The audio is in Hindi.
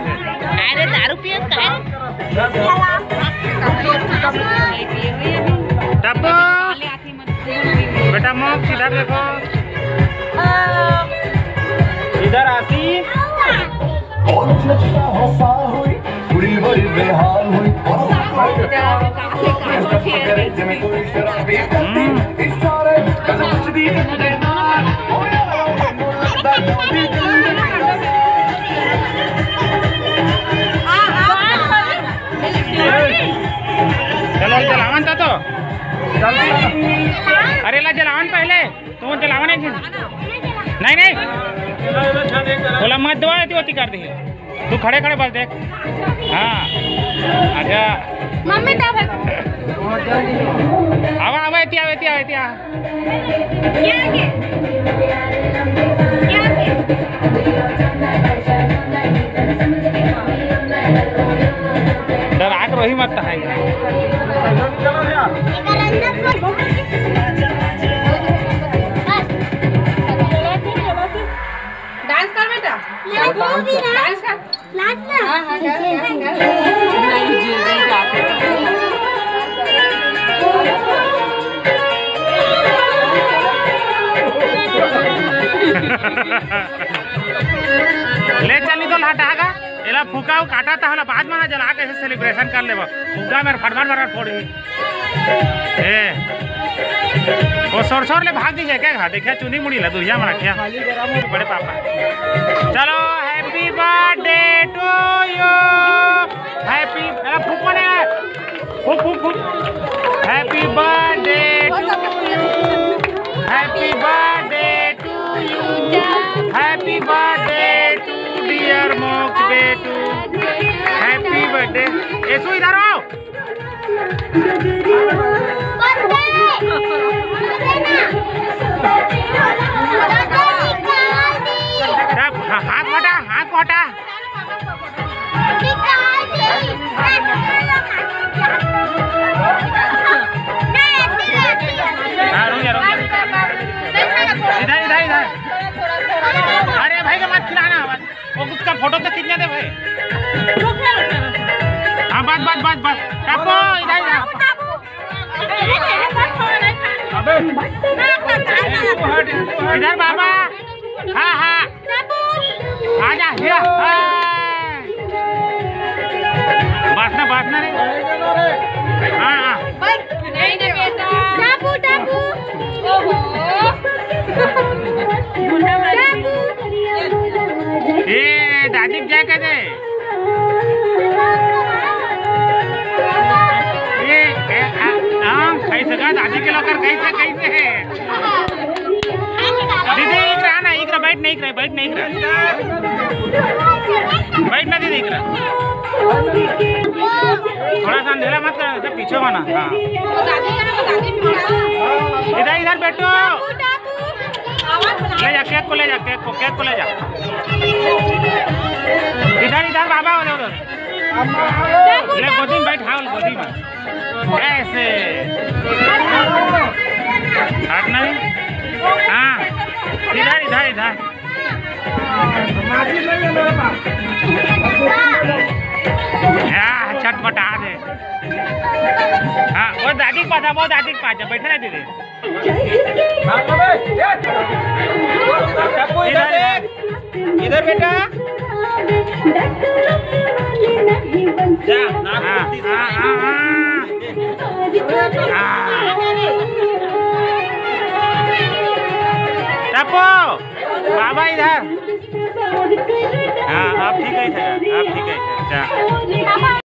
थे अरे दारू पिए बेटा मुख सीधा देखो इधर आसी हुई बड़ी बेहाल हुई चलो जलावन था तो अरे ला जलावन पहले तुम जलावन है नहीं नहीं बोला मत दवा देती होती कर दी। तू खड़े खड़े बस देख। हाँ। अच्छा। मम्मी तब आवा आवा इति आवा इति आवा इति आ डर आग रोही मत है ले चली तो हटागा एला फूका काटा था होला, बाद में ना जला कैसे सेलिब्रेशन कर लेबो। फूका मेरे फटफट मार फोड़ी ए वो सोर सोर ले भाग दी है क्या देखिए चुनी मुड़ी ला दुहिया में रखिया बड़े पापा। चलो happy birthday to you happy अरे फूक ने। फूक फूक फूक। हैप्पी बर्थडे मोक्ष बेटू हैप्पी बर्थडे ऐसो इधर आओ हाथ हटा हाथ हटा। इधर इधर इधर। बस बस बस बस टापो इधर इधर। इधर बाबा। हाँ हाँ। आ जा हिया हाँ। बासना बासना रे। हाँ हाँ। टापू टापू। ए दादी क्या कहते हाँ कैसे का दादी के लोकर कैसे कैसे है? दीदी इकरा ना इकरा बैठ नहीं इकरा बैठ नहीं इकरा बैठ ना दीदी इकरा थोड़ा सा अंधेरा मत कर ऐसे पीछे होना हाँ। इधर इधर बैठो। ले जा केक को ले जा केक को केक को ले जा। इधर इधर बाबा उधर उधर। ले गोदी में बैठ हाल गोदी में। ऐसे। हट नहीं हाँ। इधर इधर इधर। हाँ छटपटा दे। हाँ वो दादी के पास है, वो दादी के पास है, बैठे रहे दीदी। इधर बेटा। टप्पू बाबा इधर। हाँ आप ठीक है आप ठीक है